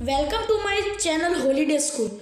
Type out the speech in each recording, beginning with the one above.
welcome to my channel Holiday School.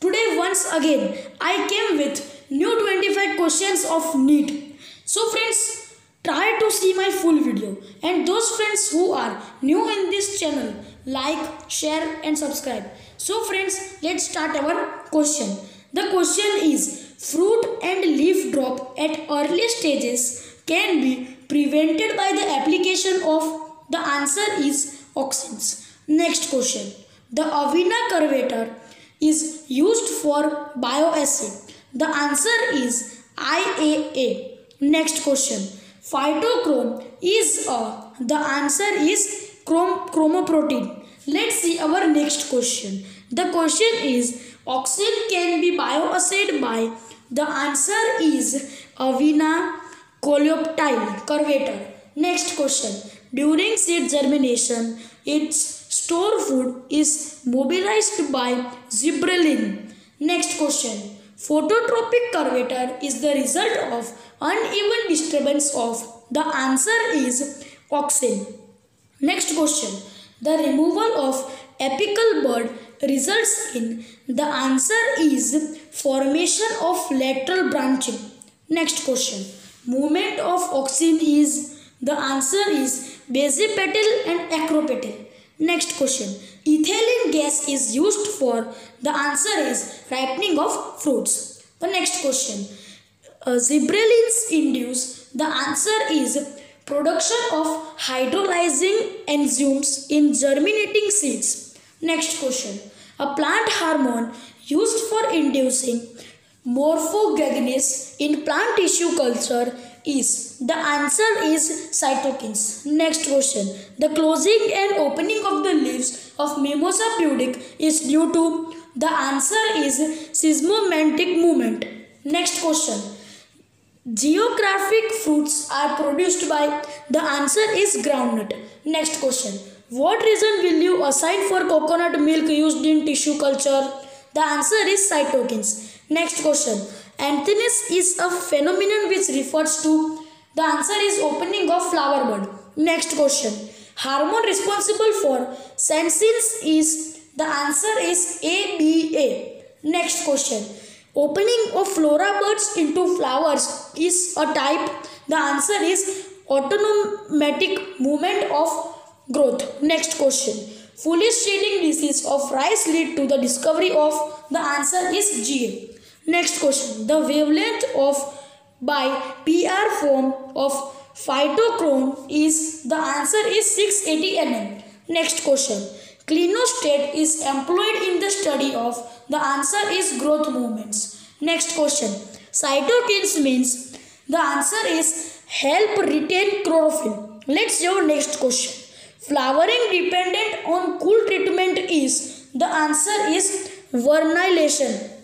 Today once again I came with new 25 questions of NEET. So friends, try to see my full video and those friends who are new in this channel, like, share and subscribe. So friends, let's start our question. The question is, fruit and leaf drop at early stages can be prevented by the application of the answer is auxins. Next question. The Avena curvature is used for bioassay. The answer is IAA. Next question. Phytochrome is a. The answer is chrom chromoprotein. Let's see our next question. The question is oxygen can be bioassay by. The answer is Avena coleoptile curvature. Next question. During seed germination, its store food is mobilized by gibberellin. Next question. Phototropic curvature is the result of uneven disturbance of. The answer is auxin. Next question. The removal of apical bud results in. The answer is formation of lateral branching. Next question. Movement of auxin is. The answer is basipetal and acropetal. Next question. Ethylene gas is used for, the answer is ripening of fruits. The next question. Uh, gibberellins induce, the answer is production of hydrolyzing enzymes in germinating seeds. Next question. A plant hormone used for inducing morphogenesis in plant tissue culture is? The answer is cytokines. Next question. The closing and opening of the leaves of Mimosa pudic is due to? The answer is seismonastic movement. Next question. Geocarpic fruits are produced by? The answer is groundnut. Next question. What reason will you assign for coconut milk used in tissue culture? The answer is cytokines. Next question. Anthesis is a phenomenon which refers to the answer is opening of flower bud. Next question. Hormone responsible for senescence is the answer is ABA. Next question. Opening of flora buds into flowers is a type. The answer is autonomic movement of growth. Next question. Foolish shading disease of rice lead to the discovery of the answer is GA. Next question. The wavelength of by PR form of phytochrome is the answer is 680 nm. Mm. Next question. Clinostat is employed in the study of the answer is growth movements. Next question. Cytokines means the answer is help retain chlorophyll. Let's see our next question. Flowering dependent on cool treatment is the answer is vernalization.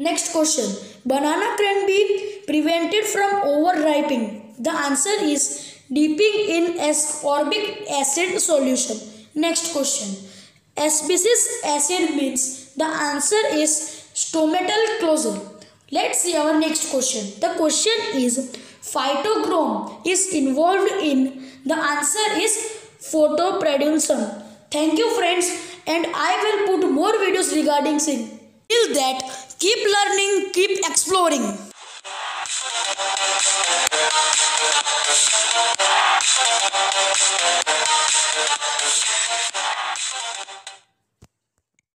Next question. Banana can be prevented from over-ripening. The answer is dipping in ascorbic acid solution. Next question. Abscisic acid means the answer is stomatal closure. Let's see our next question. The question is phytochrome is involved in the answer is photoproduction. Thank you friends and I will put more videos regarding sin. Till that Keep learning, keep exploring.